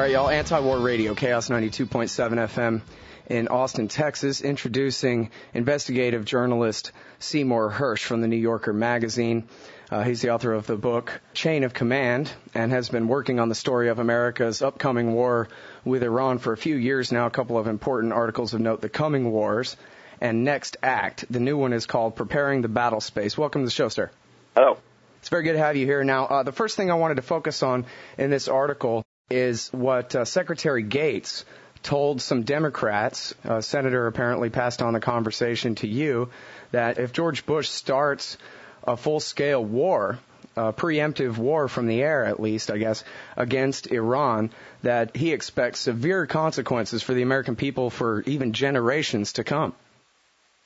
All right, y'all. Anti-war radio, Chaos 92.7 FM in Austin, Texas, introducing investigative journalist Seymour Hersh from the New Yorker magazine. Uh, he's the author of the book Chain of Command and has been working on the story of America's upcoming war with Iran for a few years now. A couple of important articles of note: The Coming Wars and Next Act. The new one is called Preparing the Battle Space. Welcome to the show, sir. Hello. It's very good to have you here. Now, uh, the first thing I wanted to focus on in this article is what uh, Secretary Gates told some Democrats. A senator apparently passed on the conversation to you that if George Bush starts a full scale war, a preemptive war from the air, at least, I guess, against Iran, that he expects severe consequences for the American people for even generations to come.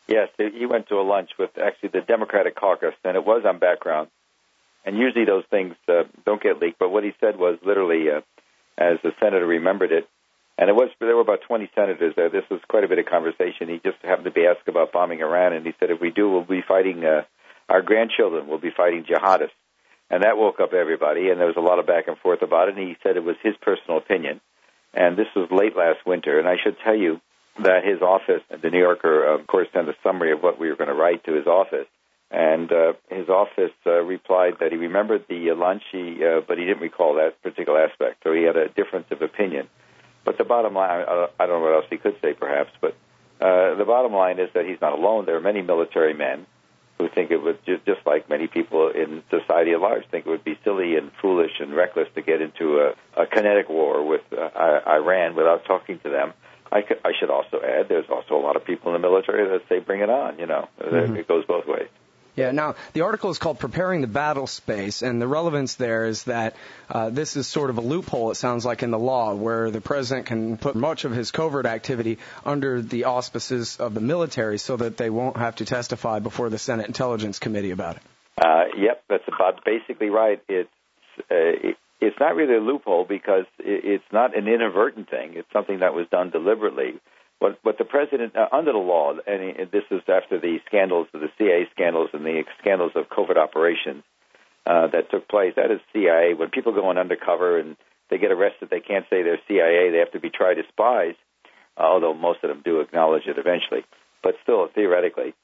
Yes, he went to a lunch with actually the Democratic caucus, and it was on background. And usually those things uh, don't get leaked, but what he said was literally, uh, as the senator remembered it, and it was there were about 20 senators there. This was quite a bit of conversation. He just happened to be asked about bombing Iran, and he said, if we do, we'll be fighting uh, our grandchildren. We'll be fighting jihadists. And that woke up everybody, and there was a lot of back and forth about it. And he said it was his personal opinion. And this was late last winter. And I should tell you that his office, the New Yorker, of course, sent a summary of what we were going to write to his office. And uh, his office uh, replied that he remembered the uh, lunch, he, uh, but he didn't recall that particular aspect. So he had a difference of opinion. But the bottom line, I don't know what else he could say, perhaps, but uh, the bottom line is that he's not alone. There are many military men who think it would just, just like many people in society at large think it would be silly and foolish and reckless to get into a, a kinetic war with uh, Iran without talking to them. I, could, I should also add, there's also a lot of people in the military that say, "Bring it on." You know, mm-hmm. it goes both ways. Yeah, now the article is called Preparing the Battle Space, and the relevance there is that uh, this is sort of a loophole, it sounds like, in the law where the president can put much of his covert activity under the auspices of the military so that they won't have to testify before the Senate Intelligence Committee about it. Uh, yep, that's about basically right. It's, uh, it, it's not really a loophole because it, it's not an inadvertent thing, it's something that was done deliberately what the president, uh, under the law, and this is after the scandals, of the CIA scandals and the scandals of covert operations uh, that took place, that is CIA. When people go on undercover and they get arrested, they can't say they're CIA. They have to be tried as spies, uh, although most of them do acknowledge it eventually. But still, theoretically,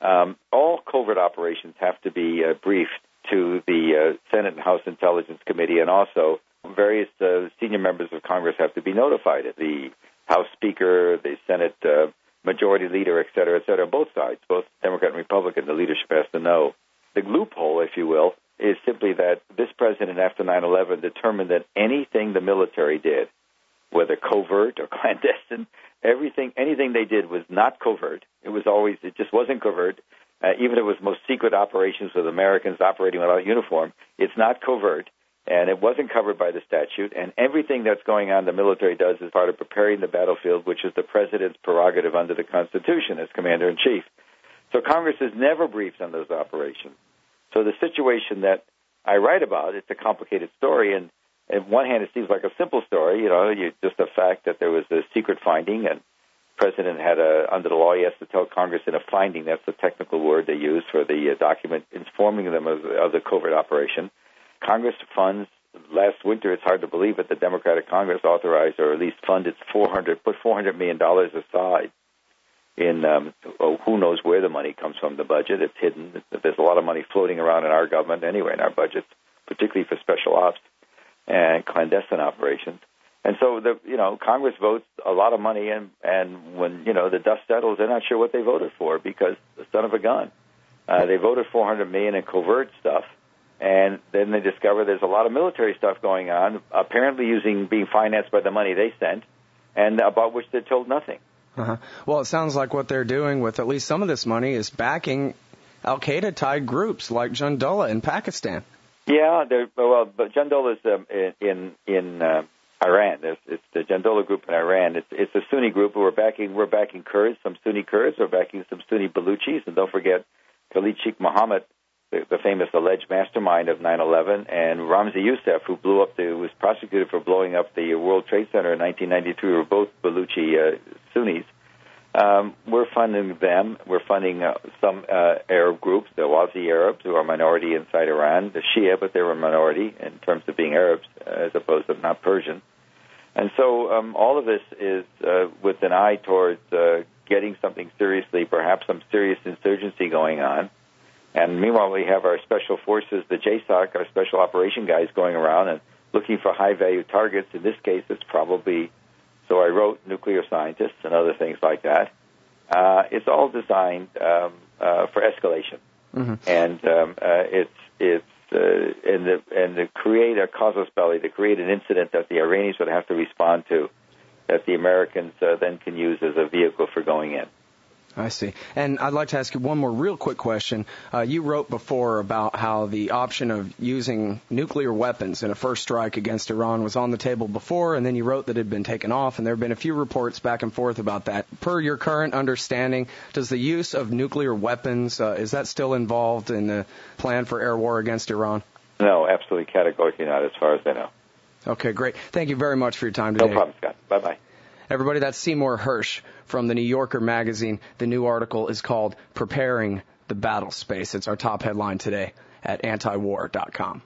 um, all covert operations have to be uh, briefed to the uh, Senate and House Intelligence Committee, and also various uh, senior members of Congress have to be notified. The House Speaker, the Senate uh, Majority Leader, et cetera, et cetera, both sides, both Democrat and Republican, the leadership has to know. The loophole, if you will, is simply that this president, after 9 11, determined that anything the military did, whether covert or clandestine, everything, anything they did was not covert. It was always, it just wasn't covert. Uh, even if it was most secret operations with Americans operating without uniform, it's not covert and it wasn't covered by the statute. And everything that's going on, the military does as part of preparing the battlefield, which is the president's prerogative under the Constitution as commander in chief. So Congress is never briefed on those operations. So the situation that I write about, it's a complicated story, and on one hand, it seems like a simple story. You know, you, just the fact that there was a secret finding, and president had a under the law, he has to tell Congress in a finding. That's the technical word they use for the uh, document informing them of, of the covert operation Congress funds last winter. It's hard to believe it. The Democratic Congress authorized, or at least funded, 400 put 400 million dollars aside. In um, oh, who knows where the money comes from? The budget it's hidden. There's a lot of money floating around in our government anyway, in our budgets, particularly for special ops and clandestine operations. And so the you know Congress votes a lot of money, and and when you know the dust settles, they're not sure what they voted for because the son of a gun. Uh, they voted 400 million in covert stuff, and then they discover there's a lot of military stuff going on, apparently using being financed by the money they sent, and about which they're told nothing. Uh-huh. Well, it sounds like what they're doing with at least some of this money is backing Al Qaeda tied groups like Jundullah in Pakistan. Yeah, well, but Jundullah is um, in in uh, Iran. It's, it's the Jundullah group in Iran. It's it's a Sunni group. We're backing we're backing Kurds, some Sunni Kurds. We're backing some Sunni Baluchis, and don't forget Khalid Sheikh Mohammed the, the famous alleged mastermind of 9/11, and Ramzi Youssef, who blew up the was prosecuted for blowing up the World Trade Center in 1993, were both Baluchi uh, Sunnis. Um, we're funding them. We're funding uh, some uh, Arab groups, the Ahwazi Arabs, who are a minority inside Iran, the Shia, but they were a minority in terms of being Arabs as opposed to not Persian. And so um, all of this is uh, with an eye towards uh, getting something seriously, perhaps some serious insurgency going on. And meanwhile, we have our special forces, the JSOC, our special operation guys going around and looking for high value targets. In this case, it's probably, so I wrote nuclear scientists and other things like that. Uh, it's all designed um, uh, for escalation. Mm-hmm. And um, uh, it's, it's uh, and the, and to create a casus belli, to create an incident that the Iranians would have to respond to, that the Americans uh, then can use as a vehicle for going in. I see. And I'd like to ask you one more real quick question. Uh, you wrote before about how the option of using nuclear weapons in a first strike against Iran was on the table before, and then you wrote that it had been taken off, and there have been a few reports back and forth about that. Per your current understanding, does the use of nuclear weapons, uh, is that still involved in the plan for air war against Iran? No, absolutely categorically not, as far as I know. Okay, great. Thank you very much for your time today. No problem, Scott. Bye-bye. Everybody, that's Seymour Hersh from the New Yorker magazine. The new article is called Preparing the Battle Space. It's our top headline today at antiwar.com.